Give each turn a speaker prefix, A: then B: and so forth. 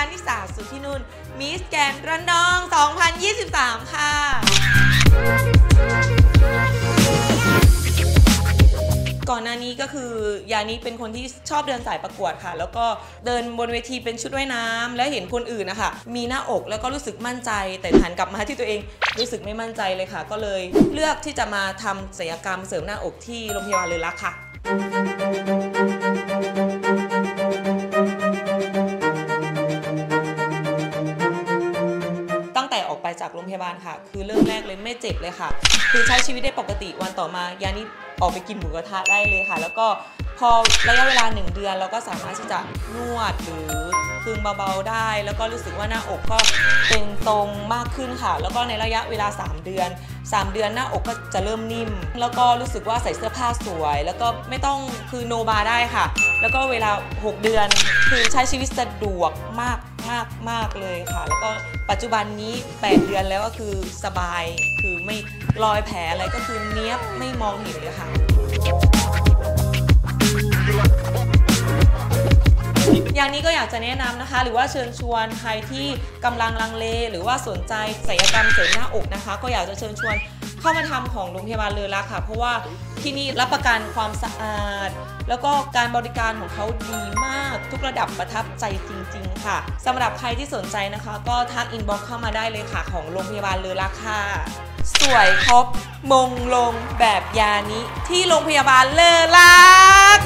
A: านิสาสุที่นุ่นมิสแกนระนอง 2023 ค่ะ ก่อนหน้านี้ก็คือยานี้เป็นคนที่ชอบเดินสายประกวดค่ะ แล้วก็เดินบนเวทีเป็นชุดว่ายน้ำและเห็นคนอื่นนะคะมีหน้าอกแล้วก็รู้สึกมั่นใจ แต่หันกลับมาที่ตัวเองรู้สึกไม่มั่นใจเลยค่ะ ก็เลยเลือกที่จะมาทำศัลยกรรมเสริมหน้าอกที่โรงพยาบาลเลยละค่ะาบาลค่ะ คือเริ่มแรกเลยไม่เจ็บเลยค่ะ คือใช้ชีวิตได้ปกติวันต่อมายานี่ออกไปกินหมูกระทะได้เลยค่ะ แล้วก็พอระยะเวลา 1 เดือนเราก็สามารถที่จะนวดหรือคึงเบาๆได้ แล้วก็รู้สึกว่าหน้าอกก็เป็นตรงมากขึ้นค่ะ แล้วก็ในระยะเวลา 3 เดือน 3 เดือนหน้าอกก็จะเริ่มนิ่ม แล้วก็รู้สึกว่าใส่เสื้อผ้าสวย แล้วก็ไม่ต้องคือโนบาได้ค่ะ แล้วก็เวลา 6 เดือนคือใช้ชีวิตสะดวกมาก มากมากเลยค่ะ แล้วก็ปัจจุบันนี้ 8 เดือนแล้วก็คือสบายคือไม่รอยแผลอะไรก็คือเนี้ยบไม่มองเห็นเลยค่ะ อย่างนี้ก็อยากจะแนะนำนะคะ หรือว่าเชิญชวนใครที่กำลังลังเล หรือว่าสนใจศัลยกรรมเสริมหน้าอกนะคะ ก็อยากจะเชิญชวน เข้ามาทำของโรงพยาบาลเลอรักค่ะ เพราะว่าที่นี่รับประกันความสะอาด แล้วก็การบริการของเขาดีมากทุกระดับประทับใจจริง ๆ ค่ะสำหรับใครที่สนใจนะคะ ก็ทัก inbox เข้ามาได้เลยค่ะ ของโรงพยาบาลเลอรักค่ะ สวยครบมงลงแบบยานิที่โรงพยาบาลเลอรัก